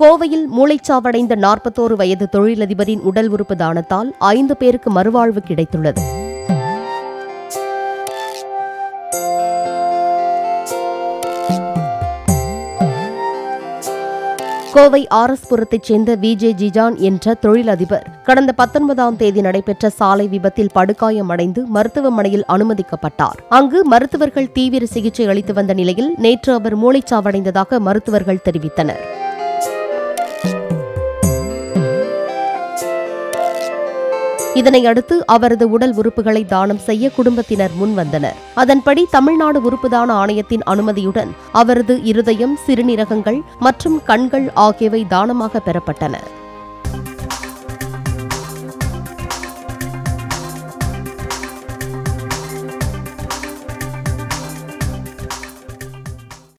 கோவையில் மூளைச்சாவடைந்த நாற்பத்தோரு வயது தொழிலதிபரின் உடல் உறுப்பு தானத்தால் ஐந்து பேருக்கு மறுவாழ்வு கிடைத்துள்ளது. கோவை ஆர்எஸ்புரத்தைச் சேர்ந்த விஜே ஜிஜான் என்ற தொழிலதிபர் கடந்த பத்தொன்பதாம் தேதி நடைபெற்ற சாலை விபத்தில் படுகாயமடைந்து மருத்துவமனையில் அனுமதிக்கப்பட்டார். அங்கு மருத்துவர்கள் தீவிர சிகிச்சை அளித்து வந்த நிலையில் நேற்று அவர் மூளைச்சாவடைந்ததாக மருத்துவர்கள் தெரிவித்தனர். இதனையடுத்து அவரது உடல் உறுப்புகளை தானம் செய்ய குடும்பத்தினர் முன்வந்தனர். அதன்படி தமிழ்நாடு உறுப்புதான ஆணையத்தின் அனுமதியுடன் அவரது இருதயம் சிறுநீரகங்கள் மற்றும் கண்கள் ஆகியவை தானமாக பெறப்பட்டன.